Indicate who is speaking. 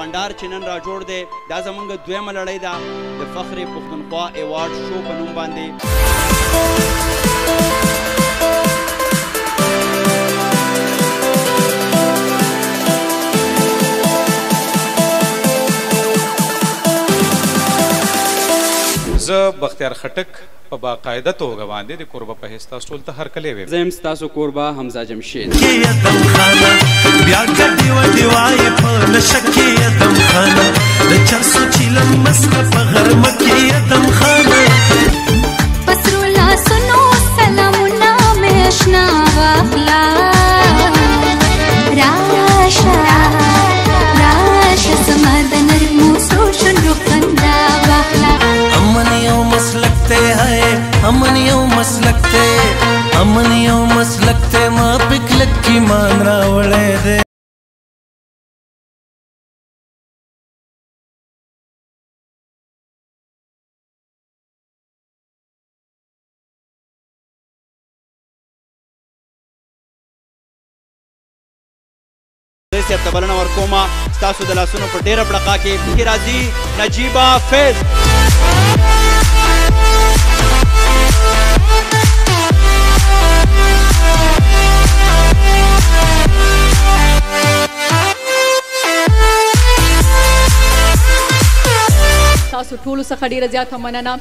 Speaker 1: بندار چې نن را جوړ دی دا زمونږ دویمه لړۍ ده د فخر پښتونخوا ایوارډ شو په نوم باندې
Speaker 2: زه بختیار خټک په باقاعده توګه باندې د کوربه په حساب ټول ته هر کله ویم زم تاسو کوربه حمزه جمشید بیا کدی و دی وای په نشک استا په غرم کې ادم خانه پسرولا سنو سلامونه مې آشنا واخلا راشه راشه سما د نرمو سو شنو خندا واخلا امن یو مسلک ته ہے امن یو مسلک ته امن یو مسلک ته ما پکلک کی مان راولې
Speaker 1: صاحب ته بلنه ورکوم ستاسو د لاسونو په ډیره پړقا کې پکې راځي نجیبه فیض تاسو ټولو څخه ډیره زیاته مننه